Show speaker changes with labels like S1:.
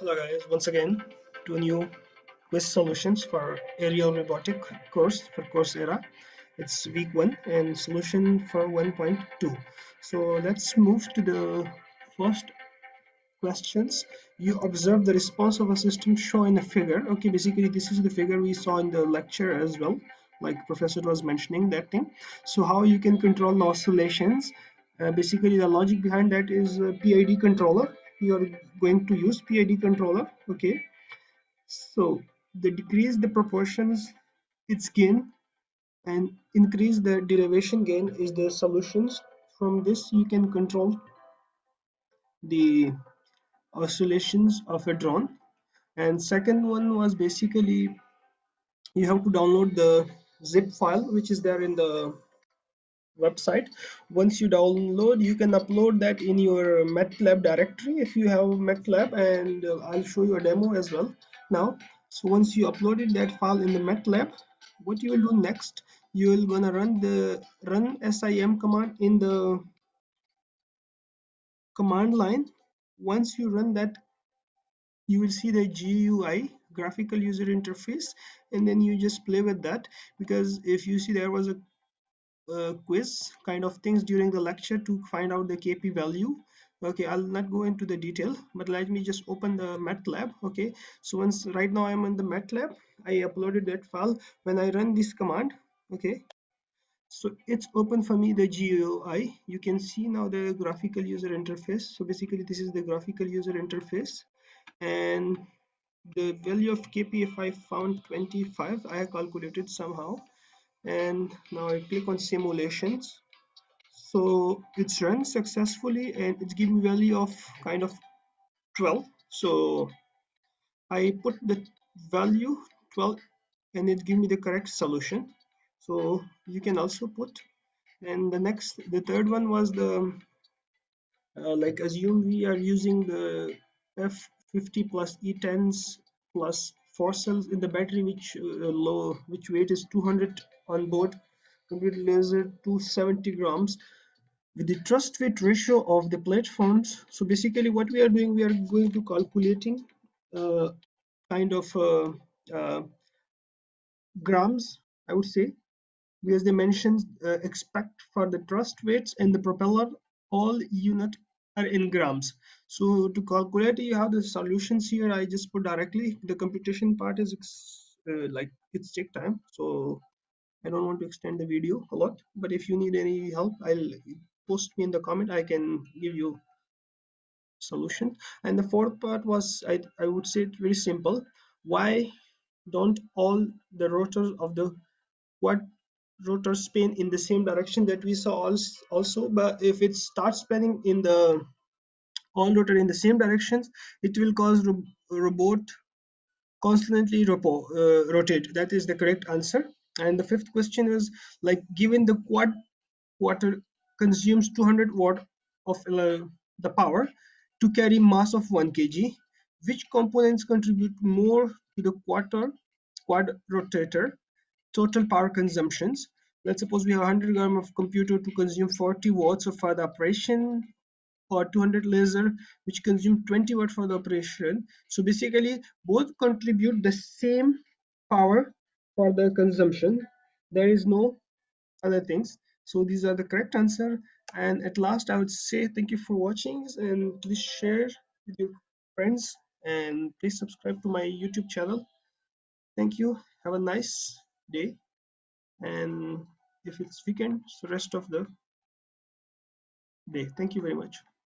S1: Hello guys, once again two new quiz solutions for aerial robotic course for Coursera. It's week one and solution for 1.2. So let's move to the first questions. You observe the response of a system shown in a figure. Okay, basically this is the figure we saw in the lecture as well, like professor was mentioning that thing. So how you can control the oscillations. Uh, basically the logic behind that is PID controller you are going to use PID controller okay? So the decrease the proportions its gain and increase the derivation gain is the solutions. From this you can control the oscillations of a drone. And second one was basically you have to download the zip file which is there in the website. Once you download you can upload that in your MATLAB directory if you have MATLAB and uh, I'll show you a demo as well now. So once you uploaded that file in the MATLAB what you will do next you will gonna run the runsim command in the command line. Once you run that you will see the GUI graphical user interface and then you just play with that because if you see there was a quiz kind of things during the lecture to find out the KP value. Okay I'll not go into the detail but let me just open the MATLAB okay? So once right now I'm in the MATLAB I uploaded that file. When I run this command okay? So it's open for me the GUI you can see now the graphical user interface. So basically this is the graphical user interface. And the value of KP if I found 25 I calculated somehow and now I click on simulations. So it's run successfully and it's giving value of kind of 12 so I put the value 12 and it give me the correct solution. So you can also put and the next the third one was the uh, like assume we are using the F50 plus E10s plus four cells in the battery which uh, low which weight is 200 on board. Computer laser 270 grams. With the thrust weight ratio of the platforms so basically what we are doing we are going to calculating uh, kind of uh, uh, grams I would say. Because they mentioned uh, expect for the thrust weights and the propeller all unit are in grams. So to calculate you have the solutions here. I just put directly. The computation part is uh, like it's take time. So I don't want to extend the video a lot but if you need any help I'll post me in the comment. I can give you solution. And the fourth part was I, I would say it very simple. Why don't all the rotors of the quad rotor spin in the same direction that we saw also but if it starts spinning in the all rotor in the same directions it will cause robot constantly uh, rotate. That is the correct answer. And the fifth question is like given the quad water consumes 200 watt of uh, the power to carry mass of 1 kg which components contribute more to the quarter quad rotator total power consumptions. Let's suppose we have 100 gram of computer to consume 40 watts for the operation or 200 laser which consume 20 watt for the operation. So basically both contribute the same power for the consumption. There is no other things. So these are the correct answer. And at last i would say thank you for watching and please share with your friends and please subscribe to my youtube channel. Thank you. Have a nice day. And if it's weekend the rest of the day. Thank you very much